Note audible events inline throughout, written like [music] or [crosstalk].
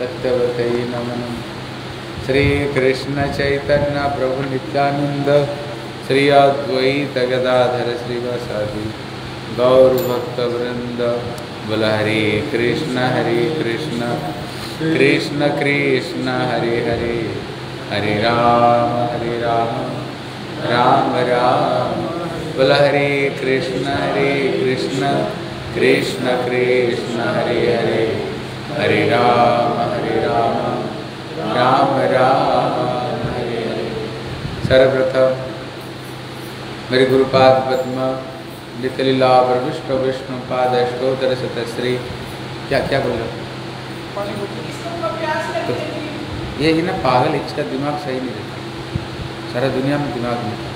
तत्वतई नमन श्री कृष्ण चैतन्य प्रभु नित्यानंद श्री अद्वैत गदाधर श्रीवासादि गौर भक्त वृंद बोल हरे कृष्ण हरे कृष्ण। कृष्ण कृष्ण, हरे हरे। हरे राम हरे राम। राम राम। बोल हरे कृष्ण हरे कृष्ण। कृष्ण कृष्ण, हरे हरे। हरे राम हरे राम राम राम हरे हरे। सर्वप्रथम मेरे गुरुपाद पद्म नितलीला पर विष्णु विष्णु पाद अष्टोत्तर शतश्री क्या क्या बोल रहे हो? ये ही ना पागल इसका दिमाग सही नहीं रहता। सारा दुनिया में दिमाग नहीं था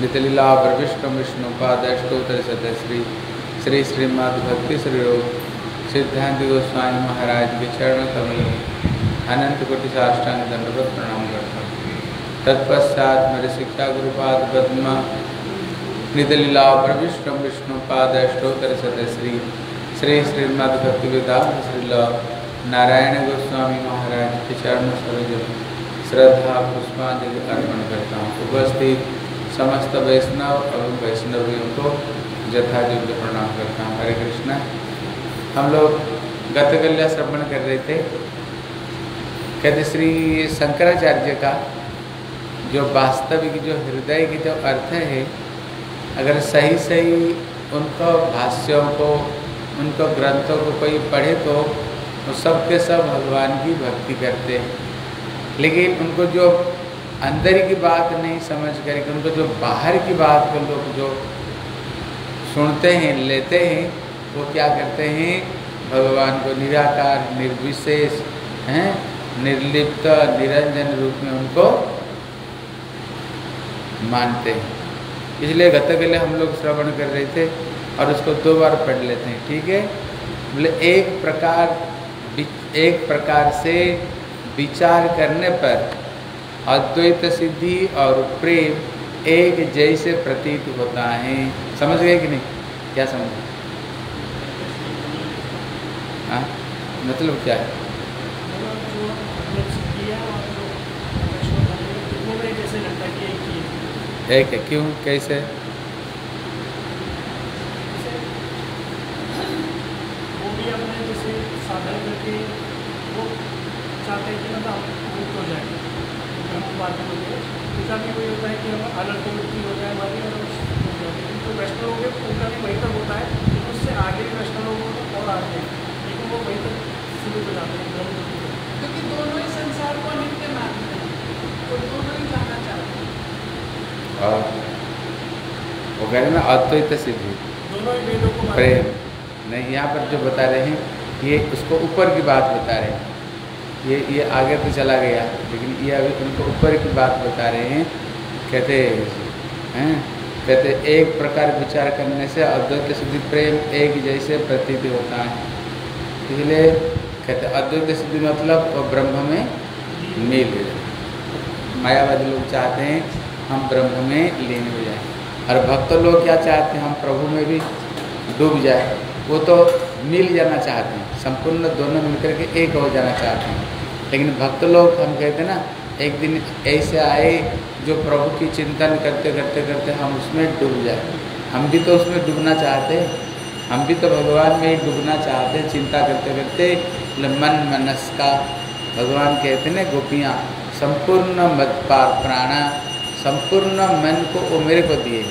नितलीला पर विष्णु विष्णु पाद अष्टोत्तर शतश्री श्री श्रीमद भक्ति श्री सिद्धांत गोस्वामी महाराज के चरण कमल अनंत कोटि साष्टांग दंडवत प्रणाम करता हूँ। तत्पश्चात मेरे शिक्षा गुरुपाद पद्मा, निधलीला पर विष्णु पाद अष्टोत्तर सदश्री श्री श्रीमद भक्ति वेदांत श्रील नारायण गोस्वामी महाराज के चरण सरोज श्रद्धा, पुष्पांजलि अर्पण करता हूँ। उपस्थित समस्त वैष्णव और वैष्णवियों को यथा प्रणाम करता हूँ। हरे कृष्णा। हम लोग गतकल्या श्रवण कर रहे थे। कहते श्री शंकराचार्य का जो वास्तविक जो हृदय की जो अर्थ है, अगर सही सही उनको भाष्यों को, उनको ग्रंथों को कोई पढ़े तो वो सब के सब भगवान की भक्ति करते हैं। लेकिन उनको जो अंदर की बात नहीं समझ करके, उनको जो बाहर की बात को लोग जो सुनते हैं, लेते हैं वो क्या करते हैं? भगवान को निराकार, निर्विशेष, हैं? निर्लिप्त, निरंजन रूप में उनको मानते हैं। इसलिए गत के लिए हम लोग श्रवण कर रहे थे और उसको दो बार पढ़ लेते हैं, ठीक है? बोले, एक प्रकार एक प्रकार से विचार करने पर अद्वैत सिद्धि और प्रेम एक जैसे प्रतीत होता है। समझ गए कि नहीं? क्या समझ? हाँ? मतलब क्या? है एक है क्यों? कैसे? वो भी अपने जैसे साधन करके वो चाहते हैं कि मतलब मुक्त हो जाए। बात जाए उसका भी वही होता है कि हम अलग मुक्ति हो जाए हमारी लेकिन वैष्णव लोग उनका भी वहीं तक होता है उससे आगे भी वैष्णव लोगों को और आते हैं। वो वहीं तक शुरू हो जाते हैं क्योंकि दोनों ही संसार को अनित्य मानते हैं तो दोनों ही जाना चाहते हैं। और वो कह रहे ना अद्वैत सिद्धि। दोनों ही वेदों को प्रेम। नहीं यहाँ पर जो बता रहे हैं ये उसको ऊपर की बात बता रहे हैं। ये ये आगे तो चला गया लेकिन ये अभी उनको ऊपर की बात बता रहे हैं। कहते हैं कहते एक प्रकार विचार करने से अद्वैत सिद्धि प्रेम एक जैसे प्रतीत होता है। इसलिए कहते अद्वैत सिद्धि मतलब ब्रह्म में मिल जाए मायावादी लोग चाहते हैं हम ब्रह्म में लीन हो जाए। और भक्त लोग क्या चाहते हैं, हम प्रभु में भी डूब जाए। वो तो मिल जाना चाहते हैं, संपूर्ण दोनों मिलकर के एक हो जाना चाहते हैं। लेकिन भक्त लोग हम कहते हैं ना, एक दिन ऐसे आए जो प्रभु की चिंतन करते करते करते हम उसमें डूब जाए। हम भी तो उसमें डूबना चाहते हैं। हम भी तो भगवान में ही डूबना चाहते हैं, चिंता करते करते मन मनस का भगवान कहते ना, गोपियाँ, संपूर्ण मत पार प्राणा, संपूर्ण मन को वो मेरे को दिए।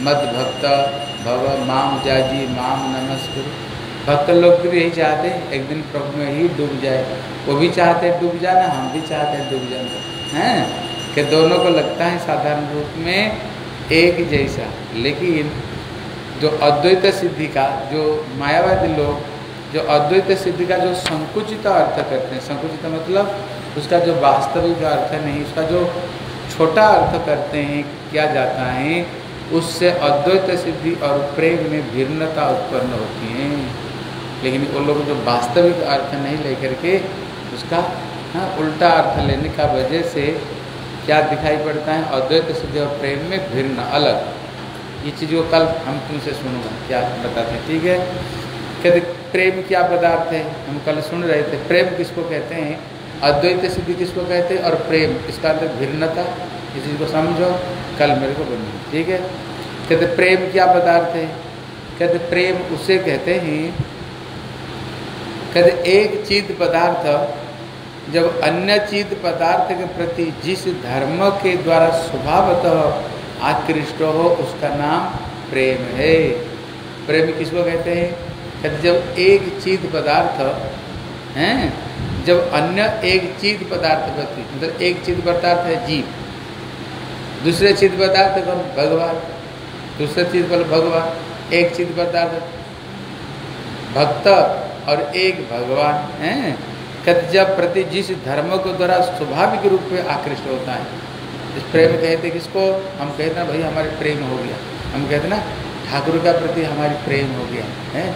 मद भक्त, भव, माम जाजी, माम नमस्कुर। भक्त लोग भी यही चाहते हैं, एक दिन प्रभु में ही डूब जाए। वो भी चाहते डूब जाना, हम भी चाहते हैं डूब जाना। हैं? कि दोनों को लगता है साधारण रूप में एक जैसा, लेकिन जो अद्वैत सिद्धि का, जो मायावादी लोग, जो अद्वैत सिद्धि का जो संकुचित अर्थ करते हैं, संकुचित मतलब उसका जो वास्तविक अर्थ नहीं, उसका जो छोटा अर्थ करते हैं, किया जाता है, उससे अद्वैत सिद्धि और प्रेम में भिन्नता उत्पन्न होती है। लेकिन वो लोग जो वास्तविक अर्थ नहीं लेकर के उसका हाँ उल्टा अर्थ लेने का वजह से क्या दिखाई पड़ता है? अद्वैत सिद्धि और प्रेम में भिन्न, अलग। ये चीज़ को कल हम तुमसे सुनूँगा, क्या बताते हैं? ठीक है? कहते, प्रेम क्या पदार्थ है? हम कल सुन रहे थे। प्रेम किसको कहते हैं? अद्वैत सिद्धि किसको कहते हैं? और प्रेम, इसका अर्थ भिन्नता। इस चीज़ को समझो, कल मेरे को बनी ठीक है? कहते, प्रेम क्या पदार्थ है? कहते, प्रेम उसे कहते हैं, कहते, एक चीज़ पदार्थ, जब अन्य चीज़ पदार्थ के प्रति जिस धर्म के द्वारा स्वभावतः आकृष्ट हो, उसका नाम प्रेम है। प्रेम किसको कहते हैं? कहते जब एक चीज़ पदार्थ, हैं? जब अन्य एक चीज़ पदार्थ प्रति मतलब एक चीज़ पदार्थ है जीव। दूसरे चीज़ पदार्थ कौन? भगवान। दूसरे चीज़ पर भगवान, एक चीज़ पदार्थ। भक्त और एक भगवान, हैं? कहते जब प्रति जिस धर्म को द्वारा स्वाभाविक रूप में आकृष्ट होता है इस प्रेम कहते किसको? हम कहते ना, भाई, हमारे प्रेम हो गया। हम कहते ना, ठाकुर का प्रति हमारी प्रेम हो गया। है?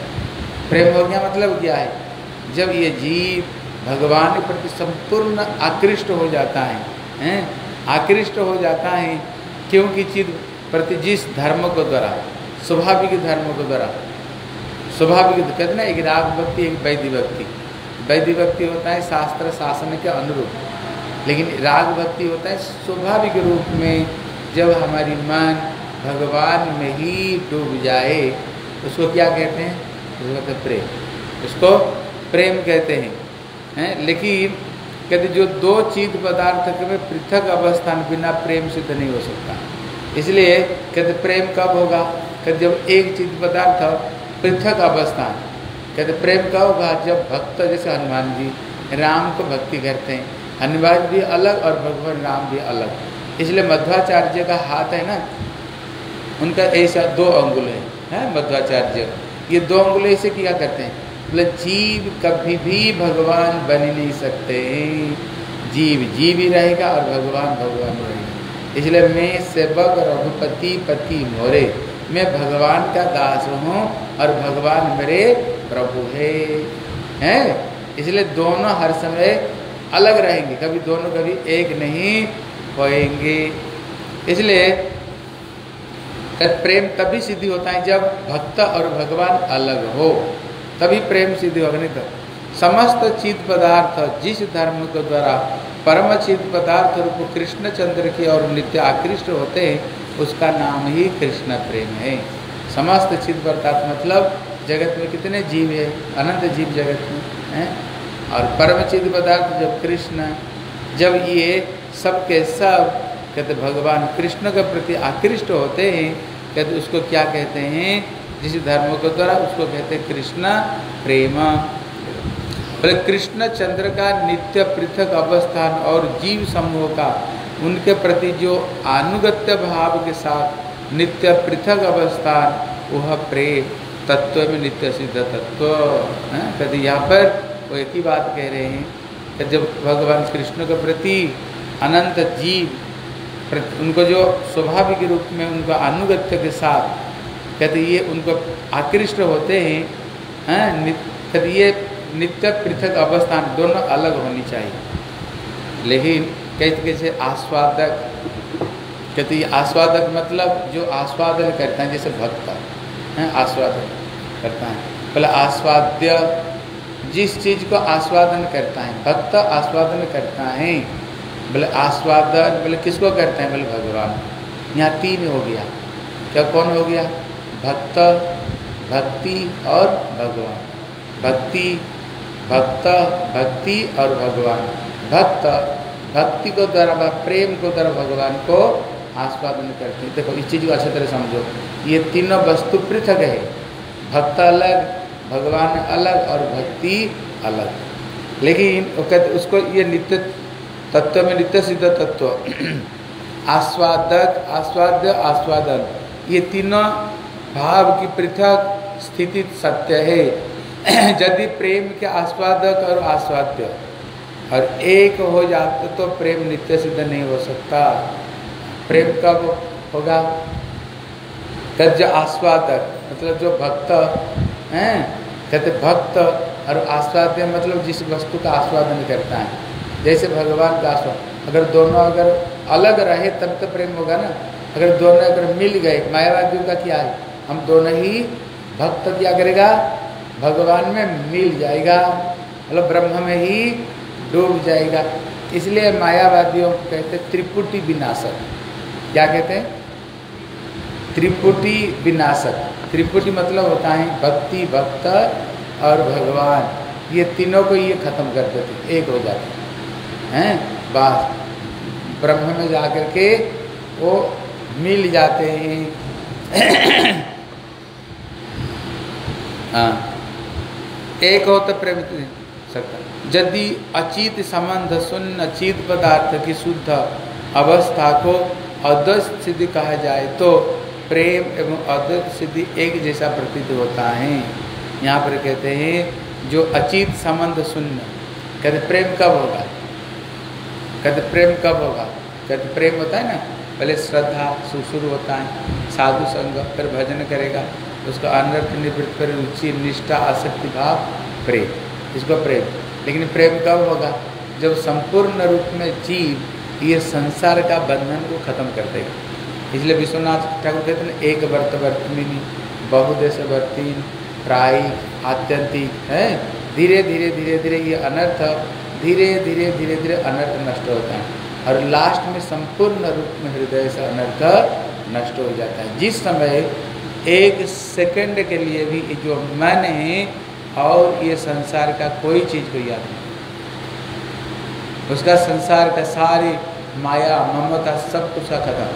प्रेम हो गया मतलब क्या है? जब ये जीव भगवान के प्रति संपूर्ण आकृष्ट हो जाता है, हैं? आकृष्ट हो जाता है क्योंकि चिद प्रति जिस धर्म को द्वारा, स्वाभाविक धर्म को द्वारा। स्वाभाविक, कहते ना, एक राग भक्ति, एक वैधि भक्ति। वैधि भक्ति होता है शास्त्र, शासन के अनुरूप। लेकिन राग भक्ति होता है स्वाभाविक रूप में जब हमारी मन भगवान में ही डूब जाए, उसको क्या कहते हैं? उसको कहते हैं प्रेम। उसको प्रेम कहते हैं। हैं? लेकिन कहते जो दो चीज़ पदार्थ के पृथक अवस्थान बिना प्रेम सिद्ध नहीं हो सकता। इसलिए कहते प्रेम कब होगा? कहते जब एक चीज़ पदार्थ पृथक अवस्थान कहते प्रेम कब होगा? जब भक्त, जैसे हनुमान जी, राम को भक्ति करते हैं। हनुमान भी अलग और भगवान राम भी अलग। इसलिए मध्वाचार्य का हाथ है ना उनका ऐसा दो अंगुल है, है मध्वाचार्य? ये दो अंगुल ऐसे क्या करते हैं? बोले जीव कभी भी भगवान बन नहीं सकते। जीव जीव ही रहेगा और भगवान भगवान रहेगा। इसलिए मैं सेवक रघुपति पति मोरे मैं भगवान का दास हूँ और भगवान मेरे प्रभु है। हैं? इसलिए दोनों हर समय अलग रहेंगे, कभी दोनों कभी एक नहीं होएँगे। इसलिए प्रेम तभी सिद्धि होता है जब भक्त और भगवान अलग हो। तभी प्रेम सिद्धि होगा, नहीं तो समस्त चित पदार्थ, जिस धर्म के द्वारा परम चित पदार्थ रूप कृष्ण चंद्र की और नित्य आकृष्ट होते हैं, उसका नाम ही कृष्ण प्रेम है। समस्त चित पदार्थ मतलब जगत में कितने जीव है? अनंत जीव जगत में, हैं? और परम चित पदार्थ जब कृष्ण, जब ये सब के सब, कहते भगवान कृष्ण के प्रति आकृष्ट होते हैं, कहते उसको क्या कहते हैं? जिस धर्म के द्वारा उसको कहते हैं कृष्ण प्रेम। बोले, कृष्ण चंद्र का नित्य पृथक अवस्थान और जीव समूह का, उनके प्रति जो अनुगत्य भाव के साथ नित्य पृथक अवस्थान, वह प्रेम, तत्व में नित्य सिद्ध तत्व। है कभी यहाँ पर वो एक ही बात कह रहे हैं कि जब भगवान कृष्ण के प्रति अनंत जीव उनको जो स्वाभाविक रूप में, उनका अनुगत्य के साथ, कहते ये उनको आकृष्ट होते हैं हैं कहते ये नित्य पृथक अवस्थान दोनों अलग होनी चाहिए। लेकिन कैसे कैसे आस्वादक, कहते ये आस्वादक मतलब जो आस्वादन करता है, जैसे भक्त, हैं, आस्वादन करता है। पहले आस्वाद्य जिस चीज़ को आस्वादन करता है, भक्त आस्वादन करता है, बोले आस्वादन, बोले किसको करते हैं? बोले भगवान। यहाँ तीन हो गया। क्या कौन हो गया? भक्त, भक्ति और भगवान। भक्ति, भक्त, भक्ति और भगवान। भक्त, भक्ति को द्वारा प्रेम को द्वारा भगवान को आस्वादन करते हैं। देखो, इस चीज़ को अच्छी तरह समझो। ये तीनों वस्तु पृथक है। भक्त अलग भगवान अलग और भक्ति अलग। लेकिन उसको ये नित्य तत्व में, नित्य सिद्ध तत्व। [clears throat] आस्वादक, आस्वाद्य, आस्वादन। ये तीनों भाव की पृथक स्थिति सत्य है। [clears throat] यदि प्रेम के आस्वादक और आस्वाद्य और एक हो जाते तो प्रेम नित्य सिद्ध नहीं हो सकता। प्रेम कब होगा? तब जो आस्वादक मतलब जो भक्त हैं? कहते, भक्त और आस्वाद्य मतलब जिस वस्तु का आस्वादन करता है, जैसे भगवान का आस्वाद। अगर दोनों अगर अलग रहे, तब तो प्रेम होगा ना। अगर दोनों अगर मिल गए, मायावादियों का क्या है? हम दोनों ही भक्त क्या करेगा? भगवान में मिल जाएगा। मतलब ब्रह्म में ही डूब जाएगा। इसलिए मायावादियों कहते, त्रिपुटी विनाशक। क्या कहते हैं? त्रिपुटी विनाशक। त्रिपुटी मतलब होता है भक्ति, भक्त और भगवान। ये तीनों को ये खत्म कर देते एक हो जाते हैं। बस ब्रह्म में जाकर के वो मिल जाते हैं। हाँ। एक हो तो प्रेम सकता यदि अचित संबंध, सुन्न अचित पदार्थ की शुद्ध अवस्था को अद्वैत सिद्धि कहा जाए तो प्रेम एवं अद्वैत सिद्धि एक जैसा प्रतीत होता है। यहाँ पर कहते हैं, जो अचित संबंध शून्य। कहते प्रेम कब होगा? कहते प्रेम कब होगा? कहते प्रेम होता है ना, पहले श्रद्धा शुरू होता है, साधु संग, फिर भजन करेगा, उसका अनर्थ, निवृत्त पर रुचि, निष्ठा, आसक्ति, भाव, प्रेम। इसको प्रेम। लेकिन प्रेम कब होगा? जब संपूर्ण रूप में जीव ये संसार का बंधन को खत्म कर देगा। इसलिए विश्वनाथ ठाकुर कहते हैं एक वर्त वर्तमिनी बहुदेश वर्ती, प्राय आत्यंतिक है? धीरे धीरे धीरे धीरे ये अनर्थ, धीरे धीरे धीरे धीरे अनर्थ नष्ट होता है। और लास्ट में संपूर्ण रूप में हृदय से अनर्थ नष्ट हो जाता है। जिस समय एक सेकंड के लिए भी जो मन है और ये संसार का कोई चीज़ को याद नहीं उसका संसार का सारी माया, ममता सब कुछ का खत्म।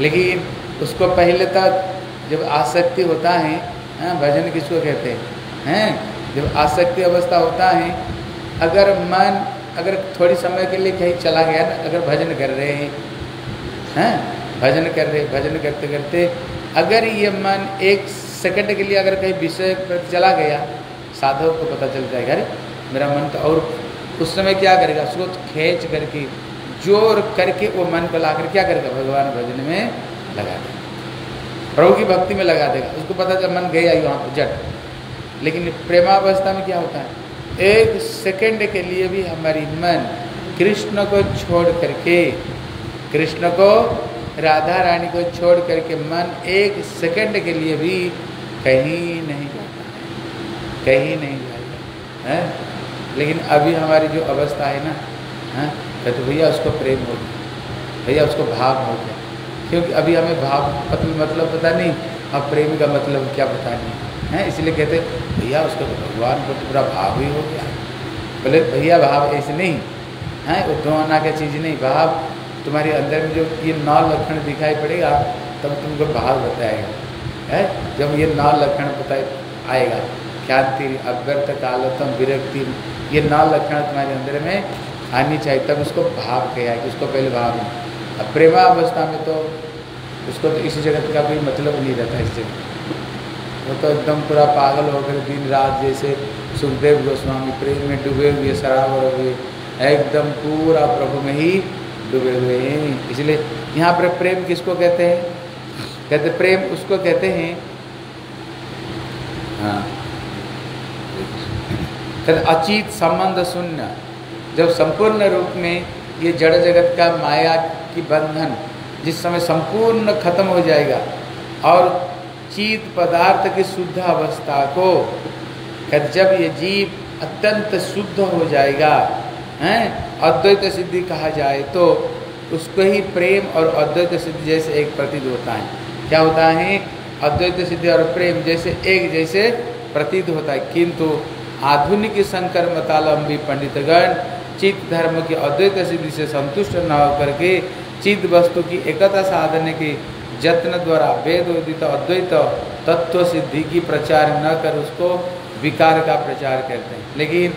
लेकिन उसको पहले तक जब आसक्ति होता है हाँ, भजन किसको कहते हैं? हैं? जब आसक्ति अवस्था होता है अगर मन अगर थोड़ी समय के लिए कहीं चला गया ना अगर भजन कर रहे हैं हैं भजन कर रहे भजन करते करते अगर ये मन एक सेकंड के लिए अगर कहीं विषय पर चला गया साधक को पता चल जाएगा अरे मेरा मन तो और उस समय क्या करेगा? उसको खींच करके ज़ोर करके वो मन को लाकर क्या करेगा? भगवान भजन में लगा देगा। प्रभु की भक्ति में लगा देगा। उसको पता चल मन गया यहाँ पर, जट। लेकिन प्रेमावस्था में क्या होता है? एक सेकंड के लिए भी हमारी मन कृष्ण को छोड़ करके, कृष्ण को, राधा रानी को छोड़ करके मन एक सेकंड के लिए भी कहीं नहीं जाता कहीं नहीं जाता है? लेकिन अभी हमारी जो अवस्था है ना, हैं? कहते भैया उसको प्रेम हो गया, भैया उसको भाव हो गया। क्योंकि अभी हमें भाव मतलब पता नहीं अब प्रेम का मतलब क्या पता नहीं, है? इसलिए कहते, भैया, उसको तो भगवान को तो पूरा भाव ही हो गया। बोले, भैया, भाव ऐसे नहीं, है? दो का चीज़ नहीं, भाव तुम्हारे अंदर में जो ये नौ लक्षण दिखाई पड़ेगा, तब तुमको भाव बताएगा, है? जब ये नौ लक्षण बता आएगा, ख्याति अव्यर्थ कालोत्तम विरक्ति। ये नौ लक्षण तुम्हारे अंदर में आनी चाहिए, तब उसको भाव कहा कि उसको पहले भाव नहीं अब प्रेमावस्था में तो उसको तो इस जगत का कोई मतलब नहीं रहता इस जगत। वो तो एकदम पूरा पागल होकर दिन रात जैसे सुखदेव गोस्वामी प्रेम में डूबे हुए शराब हुए एकदम पूरा प्रभु में ही डूबे हुए हैं। इसलिए यहाँ पर प्रेम किसको कहते हैं? कहते प्रेम उसको कहते हैं। हाँ। अचित संबंध शून्य। जब संपूर्ण रूप में ये जड़ जगत का माया की बंधन जिस समय संपूर्ण खत्म हो जाएगा और चीत पदार्थ की शुद्ध अवस्था को जब ये जीव अत्यंत शुद्ध हो जाएगा, हैं, अद्वैत सिद्धि कहा जाए तो उसको ही प्रेम और अद्वैत सिद्धि जैसे एक प्रतीत होता है। क्या होता है? अद्वैत सिद्धि और प्रेम जैसे एक जैसे प्रतीत होता है। किंतु आधुनिक शंकर मतालंबी पंडितगण चित्त धर्म की अद्वैत सिद्धि से संतुष्ट न होकर के चित्त वस्तु की एकता साधने के जत्न द्वारा वेद उदित अद्वैत तत्व सिद्धि की प्रचार न कर उसको विकार का प्रचार करते हैं। लेकिन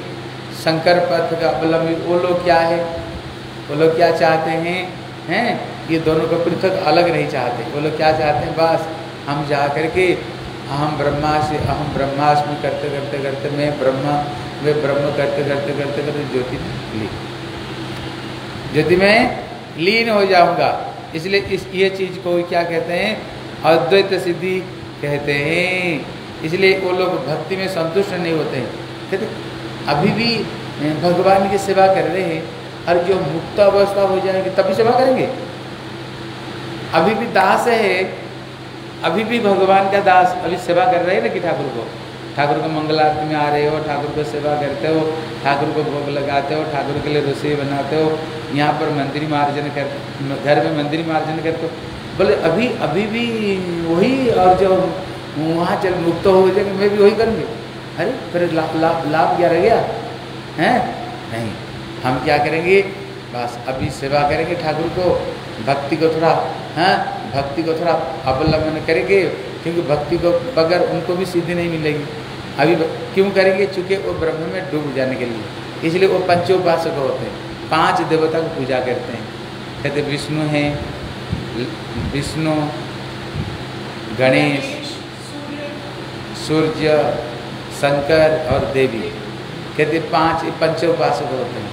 शंकर पथ का अवलंबी वो लोग क्या है? वो लोग क्या चाहते हैं? हैं? ये दोनों को पृथक अलग नहीं चाहते। वो लोग क्या चाहते हैं? बस हम जा करके हम ब्रह्मा से अहम ब्रह्मास्मि करते करते करते मैं ब्रह्मा वे ब्रह्म करते करते करते करते ज्योति लीन। ज्योति में लीन हो जाऊँगा। इसलिए इस, ये चीज़ को क्या कहते हैं? अद्वैत सिद्धि कहते हैं। इसलिए वो लोग भक्ति में संतुष्ट नहीं होते हैं। कहते, अभी भी भगवान की सेवा कर रहे हैं और जो मुक्त अवस्था हो जाएगी, तभी सेवा करेंगे। अभी भी दास है, अभी भी भगवान का दास, अभी सेवा कर रहे हैं ना कि ठाकुर को? ठाकुर को मंगल आरती में आ रहे हो, ठाकुर को सेवा करते हो, ठाकुर को भोग लगाते हो, ठाकुर के लिए रसोई बनाते हो, यहाँ पर मंदिर मार्जन कर, घर में मंदिर मार्जन करते हो। बोले, अभी अभी भी वही और जो वहाँ चल मुक्त हो जाएँगे मैं भी वही करूँगी। अरे, फिर लाभ लाभ लाभ क्या रह गया? हैं? नहीं। हम क्या करेंगे? बस अभी सेवा करेंगे ठाकुर को। भक्ति को थोड़ा, हैं? भक्ति को थोड़ा अवलंबन करेंगे, क्योंकि भक्ति को बगैर उनको भी सिद्धि नहीं मिलेगी। अभी क्यों करेंगे? चूँकि वो ब्रह्म में डूब जाने के लिए। इसलिए वो पंचोपासक होते हैं। पाँच देवता को पूजा करते हैं। कहते विष्णु हैं विष्णु, गणेश, सूर्य, शंकर और देवी। कहते पाँच पंचोपासक होते हैं।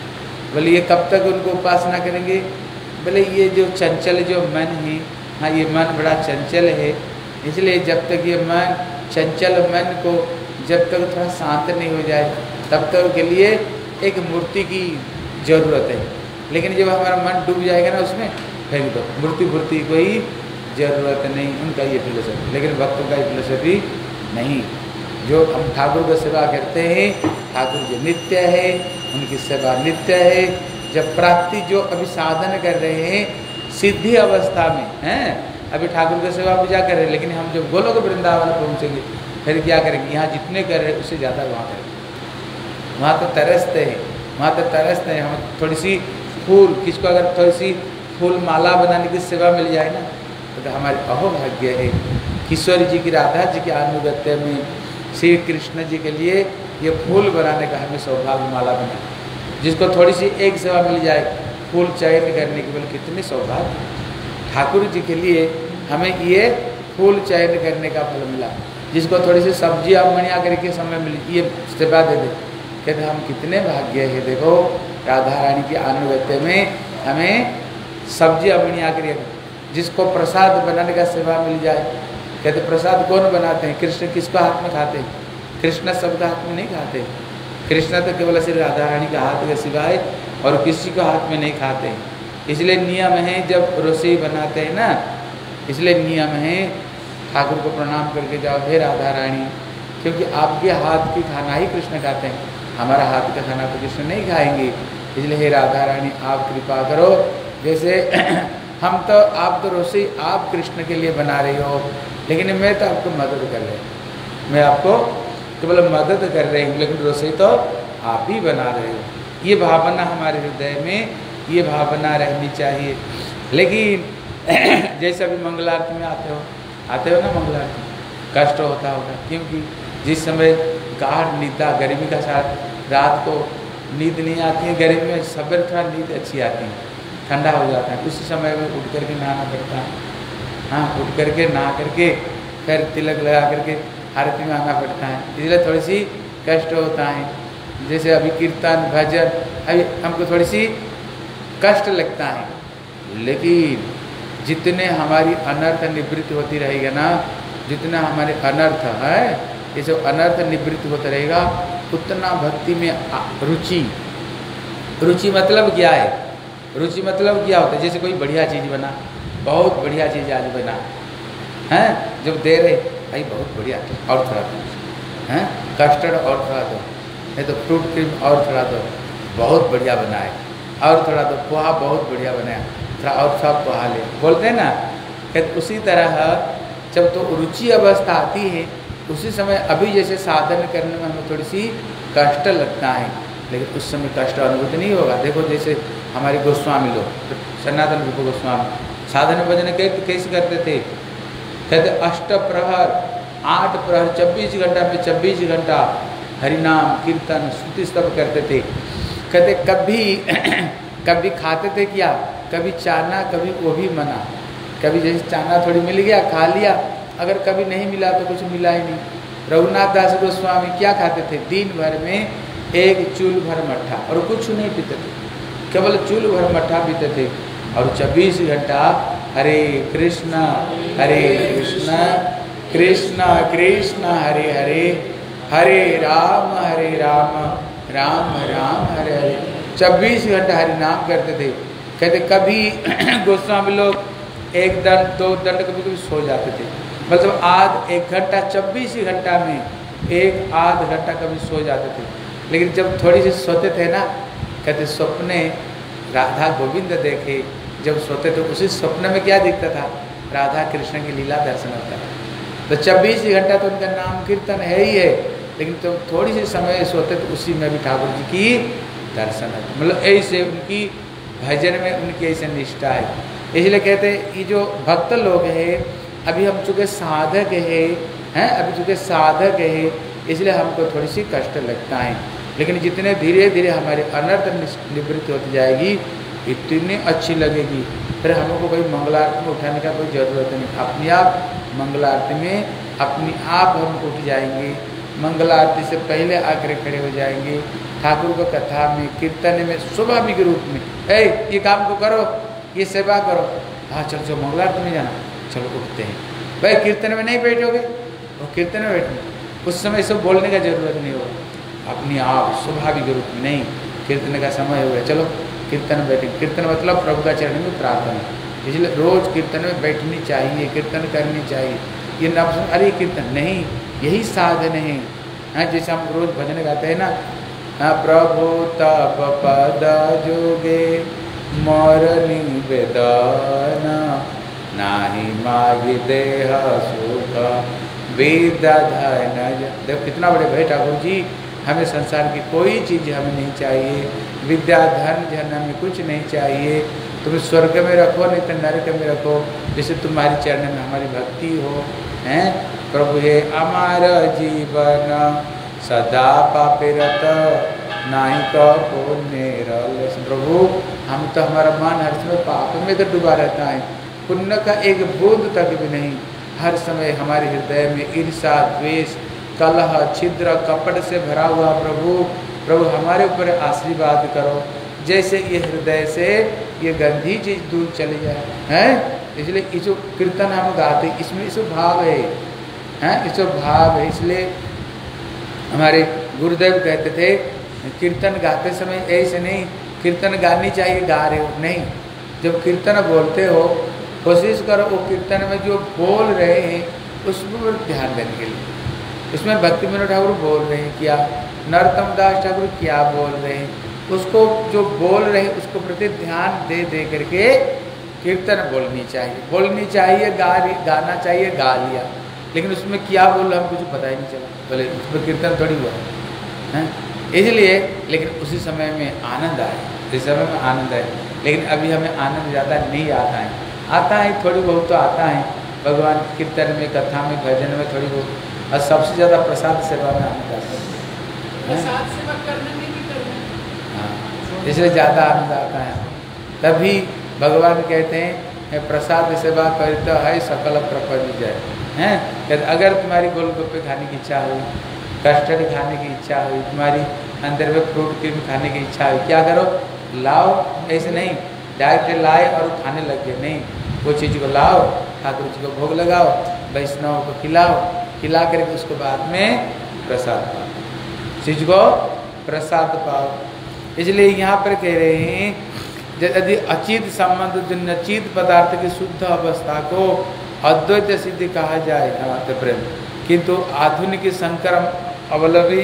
बोले, ये कब तक उनको उपासना करेंगे? बोले, ये जो चंचल जो मन है हाँ ये मन बड़ा चंचल है। इसलिए जब तक ये मन, चंचल मन को जब तक थोड़ा शांत नहीं हो जाए, तब तक के लिए एक मूर्ति की ज़रूरत है। लेकिन जब हमारा मन डूब जाएगा ना उसमें फेंक दो मूर्ति फूर्ति कोई ज़रूरत नहीं, उनका ये फिलोसफी लेकिन भक्तों का ये फिलोसफी नहीं। जो हम ठाकुर को सेवा करते हैं, ठाकुर जो नित्य है, उनकी सेवा नित्य है, जब प्राप्ति जो अभी साधन कर रहे हैं, सिद्धि अवस्था में, हैं? अभी ठाकुर की सेवा पूजा कर रहे हैं, लेकिन हम जब गोलोक वृंदावन पहुँचेंगे फिर क्या करेंगे यहाँ जितने कर रहे उससे ज़्यादा वहाँ करेंगे वहाँ तो तरसते हैं, वहाँ तो तरसते हैं। हम थोड़ी सी फूल, किसको अगर थोड़ी सी फूल माला बनाने की सेवा मिल जाए ना तो हमारे अहोभाग्य है। किशोर जी की, राधा जी के अनुगत्य में श्री कृष्ण जी के लिए ये फूल बनाने का हमें सौभाग्य माला बना। जिसको थोड़ी सी एक सेवा मिल जाए, फूल चयन करने के बोले, कितने सौभाग्य। ठाकुर जी के लिए हमें ये फूल चयन करने का फल मिला। जिसको थोड़ी सी सब्ज़ियाँ मणिया करके समय मिली, ये सेवा दे दे। कहते हम कितने भाग्य है, देखो, राधा रानी की अनुगत्य में हमें सब्ज़ियाँ मणिया करके जिसको प्रसाद बनाने का सेवा मिल जाए, कहते प्रसाद कौन बनाते हैं? कृष्ण किसको हाथ में खाते हैं? कृष्ण सबका हाथ में नहीं खाते। कृष्ण तो केवल श्री राधा रानी के हाथ के सिवाय और किसी को हाथ में नहीं खाते। इसलिए नियम है, जब रसोई बनाते हैं ना, इसलिए नियम है ठाकुर को प्रणाम करके जाओ, हे राधा रानी क्योंकि आपके हाथ की खाना ही कृष्ण खाते हैं। हमारा हाथ का खाना तो कृष्ण नहीं खाएँगे। इसलिए हे राधा रानी आप कृपा करो। जैसे [clears throat] हम तो आप तो रसोई आप कृष्ण के लिए बना रही हो, लेकिन मैं तो आपको मदद कर रही हूँ। मैं आपको केवल मदद कर रही हूँ, लेकिन रसोई तो आप ही बना रहे हो। ये भावना हमारे हृदय में, ये भावना रहनी चाहिए। लेकिन [clears throat] जैसे अभी मंगल आरती में आते हो आते हो ना मंगल कष्ट होता होगा, क्योंकि जिस समय गाढ़ नींदा गर्मी का साथ रात को नींद नहीं आती है, गर्मी में सवेरे थोड़ा नींद अच्छी आती है। ठंडा हो जाता है। उसी समय में उठ करके नहाना पड़ता है। हाँ उठ करके नहा करके फिर तिलक लगा करके आरती में आना पड़ता है। इसलिए थोड़ी सी कष्ट होता है। जैसे अभी कीर्तन, भजन, अभी हमको थोड़ी सी कष्ट लगता है। लेकिन जितने हमारी अनर्थ निवृत्ति होती रहेगी ना, जितना हमारे अनर्थ है, ये जो अनर्थ निवृत्ति होता रहेगा, उतना भक्ति में रुचि। रुचि मतलब क्या है? रुचि मतलब क्या होता है? जैसे कोई बढ़िया चीज़ बना, बहुत बढ़िया चीज़ आज बना, हैं? जब दे रहे, भाई बहुत बढ़िया, और थोड़ा दो, हैं? कस्टर्ड और थोड़ा दो, नहीं तो फ्रूट क्रीम और थोड़ा दो, बहुत बढ़िया बनाए, और थोड़ा दो, पोहा बहुत बढ़िया बनाया। थोड़ा और थोड़ा पोहा ले बोलते हैं ना कहते उसी तरह जब तो रुचि अवस्था आती है, उसी समय अभी जैसे साधन करने में हमें थोड़ी सी कष्ट लगता है, लेकिन उस समय कष्ट अनुभूति नहीं होगा। देखो जैसे हमारे गोस्वामी लोग, सनातन रूप गोस्वामी, साधन भजन कैसे करते थे? कहते, अष्ट प्रहर, आठ प्रहर चौबीस घंटा में चौबीस घंटा हरिनाम, कीर्तन, स्तुति स्तव करते थे। कहते, कभी [clears throat] कभी खाते थे क्या? कभी चाना, कभी वो भी मना। कभी जैसे चाना थोड़ी मिल गया, खा लिया, अगर कभी नहीं मिला तो कुछ मिला ही नहीं। रघुनाथ दास गोस्वामी क्या खाते थे? दिन भर में एक चूल भर मट्ठा, और कुछ नहीं पीते थे। केवल चूल भर मट्ठा पीते थे। और चौबीस घंटा हरे कृष्ण हरे कृष्ण कृष्ण कृष्ण, हरे हरे हरे राम हरे राम राम राम, हरे हरे। चौबीस घंटा हरि नाम करते थे। कहते कभी [clears throat] गोस्वामी लोग एक दंड, दो दंड कभी कभी सो जाते थे। मतलब आज एक घंटा, चौबीस घंटा में एक आध घंटा कभी सो जाते थे। लेकिन जब थोड़ी सी सोते थे ना, कहते स्वप्ने राधा गोविंद देखे। जब सोते थे उसी स्वप्न में क्या दिखता था? राधा कृष्ण की लीला दर्शन होता था। तो चौबीस घंटा तो उनका नाम कीर्तन है ही है। लेकिन तो थोड़ी सी समय सोते तो उसी में भी ठाकुर जी की दर्शन है मतलब ऐसे उनकी भजन में उनकी ऐसे निष्ठा है। इसलिए कहते हैं, ये जो भक्त लोग हैं, अभी हम चूँकि साधक है, हैं, अभी चूँकि साधक है, इसलिए हमको थोड़ी सी कष्ट लगता है। लेकिन जितने धीरे धीरे हमारे अनर्थ निवृत्ति होती जाएगी, इतनी अच्छी लगेगी। फिर हमको कोई मंगल आरती में उठाने का कोई ज़रूरत नहीं। अपने आप मंगल आरती में अपने आप हम उठ जाएँगे। मंगल आरती से पहले आकर खड़े हो जाएँगे। ठाकुर को कथा में, कीर्तन में, स्वाभाविक रूप में ए ये काम को करो, ये सेवा करो। हाँ चलो चलो, मंगल आरती में जाना। चलो, उठते हैं। भाई, कीर्तन में नहीं बैठोगे? वो कीर्तन में बैठना उस समय सब बोलने का ज़रूरत नहीं होगा। अपने आप स्वाभाविक रूप में नहीं, कीर्तन का समय हो गया। चलो, कीर्तन में बैठे कीर्तन मतलब प्रभु का चरण में प्रार्थना। इसलिए रोज कीर्तन में बैठनी चाहिए, कीर्तन करनी चाहिए। ये न अरे, कीर्तन नहीं, यही साधन है। हाँ जैसे हम रोज भजन गाते हैं ना प्रभु तप पद जोगे, मोर निवेदन। नाही मागी देह सुख विद्या धन। देखो कितना बड़े भाई ठाकुर जी, हमें संसार की कोई चीज़ हमें नहीं चाहिए, विद्या धन जन हमें कुछ नहीं चाहिए। तुम स्वर्ग में रखो, नहीं तो नरक में रखो, जैसे तुम्हारी चरण में हमारी भक्ति हो, हैं? प्रभु हे अमार जीवन। सदा पापिरत नाई का प्रभु, हम तो हमारा मन हर समय पाप में तो डूबा रहता है। पुण्य का एक बूंद तक भी नहीं। हर समय हमारे हृदय में ईर्षा द्वेष, कलह, छिद्र, कपट से भरा हुआ प्रभु प्रभु हमारे ऊपर आशीर्वाद करो। जैसे ये हृदय से ये गंदी चीज़ दूर चली जाए, हैं? इसलिए इस कीर्तन हम गाते इसमें इस भाव है, हैं? इस भाव है। इसलिए हमारे गुरुदेव कहते थे, कीर्तन गाते समय ऐसे नहीं, कीर्तन गानी चाहिए, गा रहे हो। नहीं, जब कीर्तन बोलते हो, कोशिश करो वो कीर्तन में जो बोल रहे हैं उस पर ध्यान देने के लिए। इसमें भक्ति विनोद ठाकुर बोल रहे हैं, क्या? नरोत्तम दास ठाकुर क्या बोल रहे हैं? उसको जो बोल रहे हैं, उसको प्रति ध्यान दे दे करके कीर्तन बोलनी चाहिए। बोलनी चाहिए, गा गाना चाहिए, गा लिया। लेकिन उसमें क्या बोल रहा हम कुछ पता ही नहीं चला। बोले उसमें कीर्तन थोड़ी हुआ। है? इसलिए लेकिन उसी समय में आनंद आए इस समय में आनंद आए लेकिन अभी हमें आनंद ज़्यादा नहीं आता है। आता है थोड़ी बहुत तो आता है। भगवान कीर्तन में कथा में भजन में थोड़ी बहुत। और सबसे ज़्यादा प्रसाद सेवा में आनंद आता है। हाँ? इसलिए ज़्यादा आनंद आता है। तभी भगवान कहते हैं प्रसाद सेवा कर तो है सकल प्रपंच जाए। हैं? कहते अगर तुम्हारी गोलगप्पे खाने की इच्छा हुई, कस्टर्ड खाने की इच्छा हुई, तुम्हारी अंदर में फ्रूट क्रीम खाने की इच्छा हुई, क्या करो? लाओ। ऐसे नहीं, डायरेक्ट लाए और खाने लग गए। नहीं, वो चीज़ को लाओ, ठाकुर जी को भोग लगाओ, वैष्णव को खिलाओ, खिला करके उसके बाद में प्रसाद पाओ। चीज़ को प्रसाद पाओ। इसलिए यहाँ पर कह रहे हैं, यदि अचित संबंध, जो नचित पदार्थ की शुद्ध अवस्था को अद्वैत सिद्धि कहा जाए नमाते प्रेम। किंतु आधुनिक शंकर अवलंबी,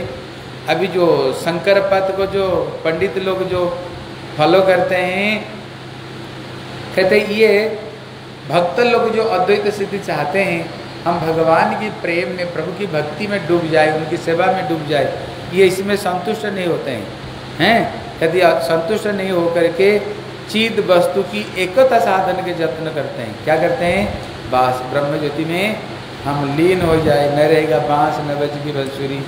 अभी जो शंकर पद को जो पंडित लोग जो फॉलो करते हैं, कहते ये भक्त लोग जो अद्वैत सिद्धि चाहते हैं, हम भगवान की प्रेम में, प्रभु की भक्ति में डूब जाए, उनकी सेवा में डूब जाए, ये इसमें संतुष्ट नहीं होते हैं। हैं? यदि संतुष्ट नहीं होकर के चीत वस्तु की एकता साधन के जत्न करते हैं, क्या करते हैं? बास ब्रह्म ज्योति में हम लीन हो जाए, न रहेगा बाँस, न बजेगी बंसुरी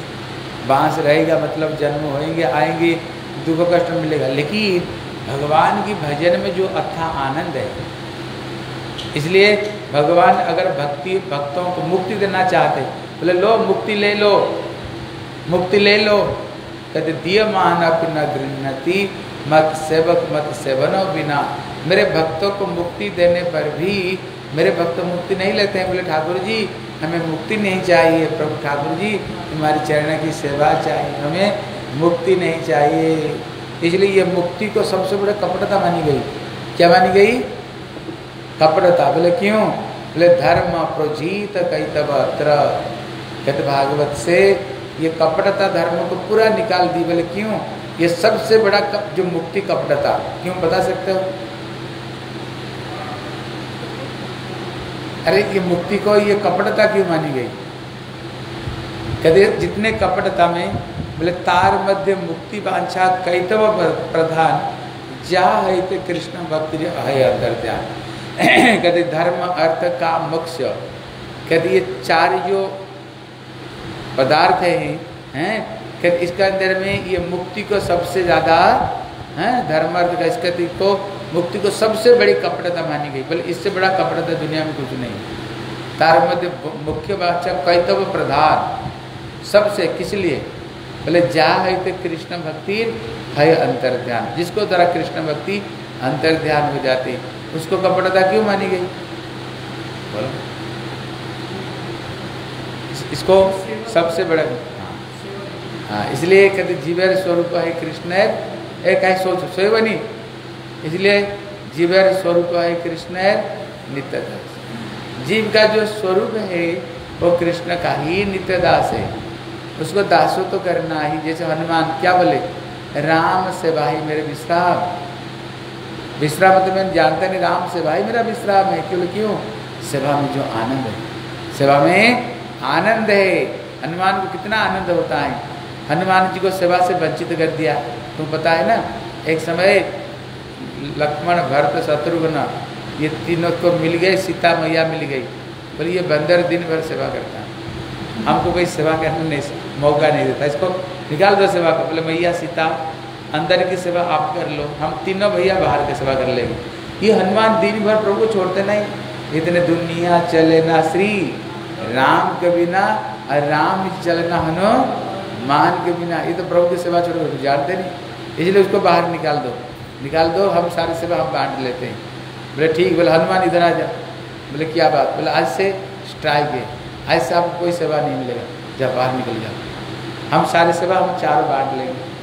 बाँस रहेगा मतलब जन्म होएँगे, आएँगे, दुख कष्ट मिलेगा। लेकिन भगवान की भजन में जो अथा आनंद है, इसलिए भगवान अगर भक्ति, भक्तों को मुक्ति देना चाहते, बोले, लो, मुक्ति ले लो, मुक्ति ले लो। कहते, दिय मान न गृहती मत सेवक मत सेवनो बिना। मेरे भक्तों को मुक्ति देने पर भी मेरे भक्त मुक्ति नहीं लेते हैं। बोले ठाकुर जी हमें मुक्ति नहीं चाहिए। प्रभु ठाकुर जी हमारी चरण की सेवा चाहिए। हमें मुक्ति नहीं चाहिए। इसलिए ये मुक्ति को सबसे बड़ा कपटता मानी गई। क्या मानी गई? कपड़ता बोले क्यों? बोले धर्म प्रोजीत कई तब अत्र भागवत से ये कपटता धर्म को पूरा निकाल दी। बोले क्यों? ये सबसे बड़ा कप, जो मुक्ति कपटता। क्यों बता सकते हो? अरे ये मुक्ति को, ये कपटता क्यों मानी गई? कहते जितने कपटता में, बोले, तार मध्य मुक्ति वांछा कैतव प्रधान, जा है तो कृष्ण भक्ति है अंतर ध्यान। [clears throat] कहते, धर्म, अर्थ का मोक्ष। कहते, ये चार जो पदार्थ है, हैं, कहते, इसके अंदर में ये मुक्ति को सबसे ज़्यादा, हैं, धर्म, अर्थ का, इसके तो मुक्ति को सबसे बड़ी कपड़ता मानी गई। बोले, इससे बड़ा कपड़ता दुनिया में कुछ नहीं। तार मध्य मुख्य वाचक कैतव प्रधान। सबसे, किस लिए? बोले, जा है तो कृष्ण भक्ति है अंतर ध्यान जिसको द्वारा कृष्ण भक्ति अंतर ध्यान हो जाती, उसको कपड़ता क्यों मानी गई? बोलो। इसको सबसे बड़ा हाँ। हाँ इसलिए कहते, जीवर स्वरूप है कृष्ण एक है सोच। सोवनी इसलिए जीवर स्वरूप है कृष्ण नित्य दास जीव का जो स्वरूप है, वो कृष्ण का ही नित्य दास है। उसको दासो तो करना ही, जैसे हनुमान क्या बोले? राम से भाई मेरे विश्राम। विश्राम तो मैं जानता नहीं, राम से भाई मेरा विश्राम है, क्यों क्यों? सेवा में जो आनंद है। सेवा में आनंद है। हनुमान को कितना आनंद होता है। हनुमान जी को सेवा से वंचित कर दिया। तुम पता है ना, एक समय लक्ष्मण भरत शत्रुघ्न ये तीनों को मिल गए, सीता मैया मिल गई। बोले, ये बंदर दिन भर सेवा करता है। हमको कोई सेवा करने नहीं, मौका नहीं देता। इसको निकाल दो सेवा को। बोले, मैया, सीता, अंदर की सेवा आप कर लो। हम तीनों भैया बाहर की सेवा कर लेंगे। ये हनुमान दिन भर प्रभु छोड़ते नहीं। इतने दुनिया चले ना श्री राम के बिना, और राम चलना हनुमान के बिना। ये तो प्रभु की सेवा छोड़कर जानते नहीं। इसलिए उसको बाहर निकाल दो। निकाल दो, हम सारी सेवा हम बांट लेते हैं। बोले, ठीक, बोले, हनुमान इधर आ जा। बोले, क्या बात? बोले, आज से स्ट्राइक है। आज से आपको कोई सेवा नहीं मिलेगा। जब बाहर निकल जाओ हम सारी सेवा हम चारों बांट लेंगे।